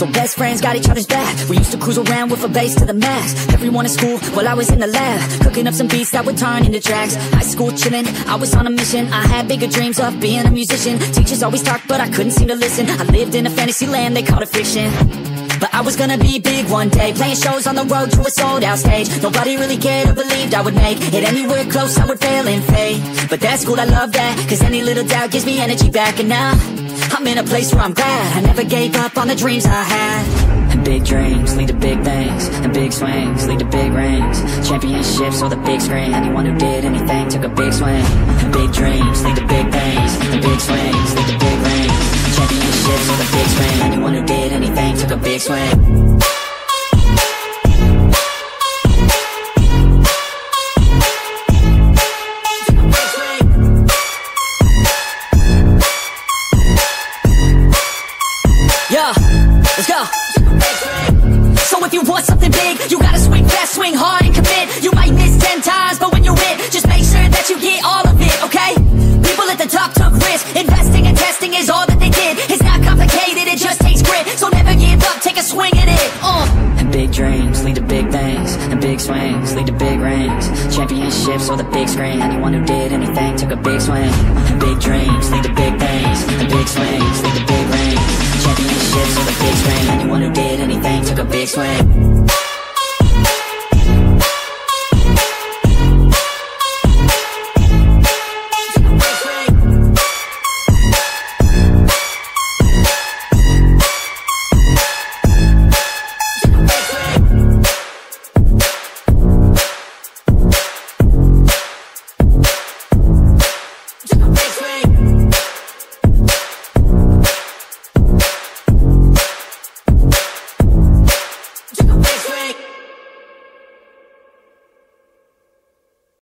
So best friends got each other's back. We used to cruise around with a bass to the max. Everyone in school while I was in the lab Cooking up some beats that would turn into tracks. High school chillin', I was on a mission. I had bigger dreams of being a musician. Teachers always talked but I couldn't seem to listen. I lived in a fantasy land, they called it fiction. But I was gonna be big one day Playing shows on the road to a sold out stage. Nobody really cared or believed I would make it anywhere close I would fail in fate. But that's cool, I love that Cause any little doubt gives me energy back. And now I'm in a place where I'm glad. I never gave up on the dreams I had. And big dreams lead to big things And big swings lead to big rings. Championships or the big screen. Anyone who did anything took a big swing. And big dreams lead to big things And big swings lead to big rings. Championships or the big screen. Anyone who did anything took a big swing let's go. So if you want something big, you gotta swing fast, swing hard and commit. You might miss ten times, but when you hit, just make sure that you get all of it, okay? People at the top took risks. Investing and testing is all that they did. It's not complicated, it just takes grit. So never give up, take a swing at it. Uh. And big dreams lead to big things, and big swings lead to big rings. Championships or the big screen. Anyone who did anything took a big swing. And big dreams lead to big things, and big swings lead to big rings. Or the big screen. Anyone who did anything took a big swing.